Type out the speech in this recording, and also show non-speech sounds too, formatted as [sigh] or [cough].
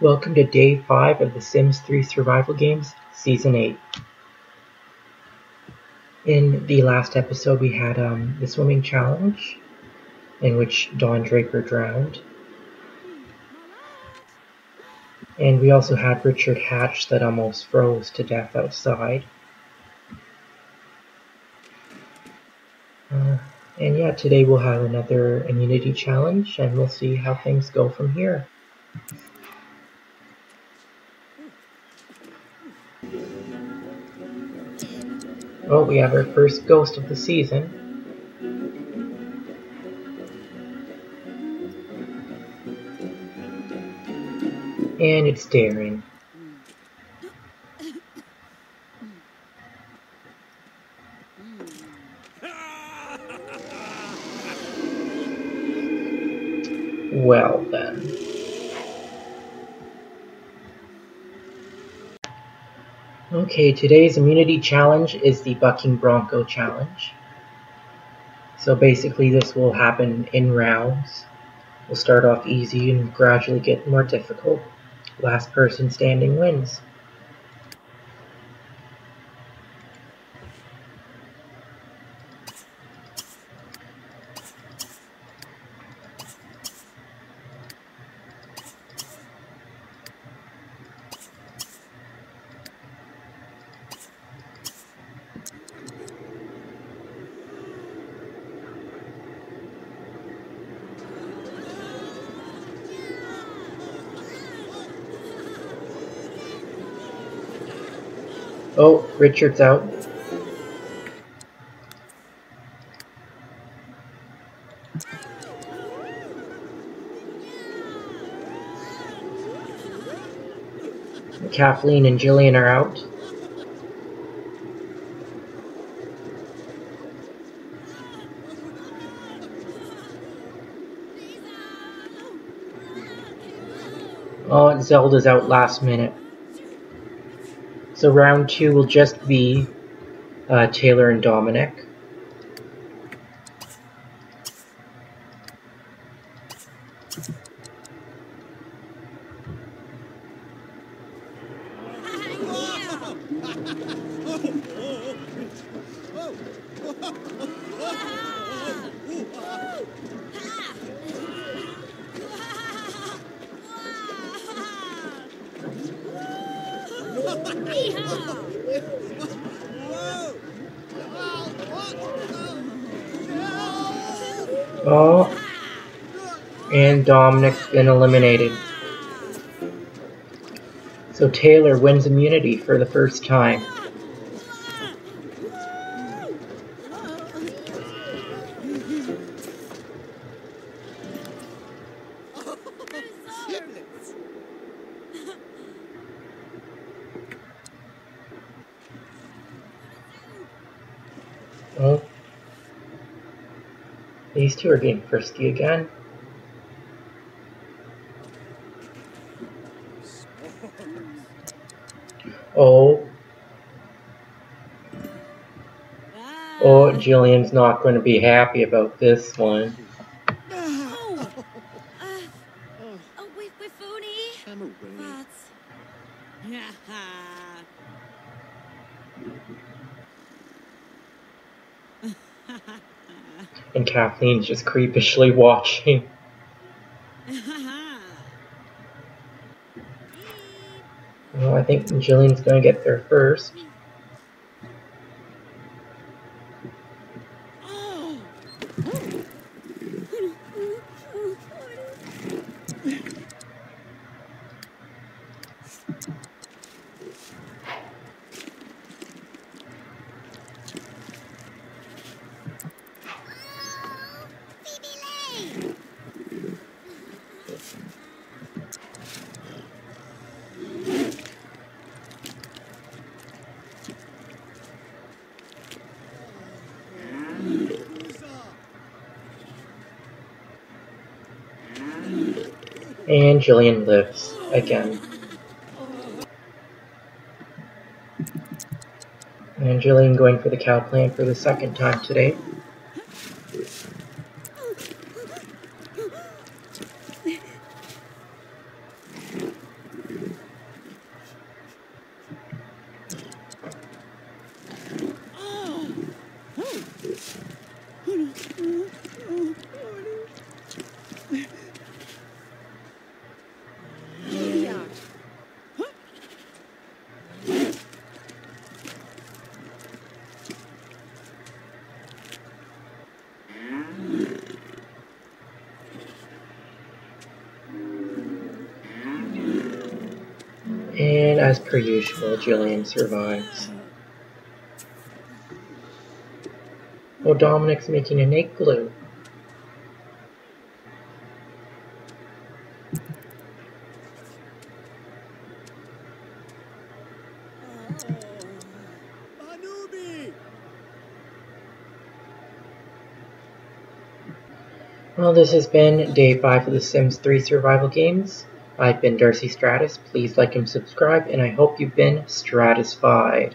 Welcome to day 5 of The Sims 3 Survival Games, Season 8. In the last episode we had um, the swimming challenge, in which Don Draper drowned. And we also had Richard Hatch that almost froze to death outside. Uh, and yeah, today we'll have another immunity challenge and we'll see how things go from here. Oh, we have our first ghost of the season. And it's Darren. Well then. Okay, today's immunity challenge is the Bucking Bronco challenge. So basically this will happen in rounds. We'll start off easy and gradually get more difficult. Last person standing wins. Oh, Richard's out. Kathlene and Jillian are out. Oh, Zelda's out last minute. So round two will just be uh, Taylor and Dominic. [laughs] Oh, and Dominic's been eliminated. So Taylor wins immunity for the first time. Oh. These two are getting frisky again. Oh. Oh, Jillian's not going to be happy about this one. [laughs] Oh, uh, oh, wait, wait, Foodie. I'm away. But, yeah. And Kathlene's just creepishly watching. [laughs] [laughs] Oh, I think Jillian's going to get there first. And Jillian lives again. And Jillian going for the cow plant for the second time today. And as per usual, Jillian survives. Oh, Dominic's making innate glue. Well, this has been day 5 of the Sims 3 survival games. I've been Darcy Stratus. Please like and subscribe, and I hope you've been stratisfied.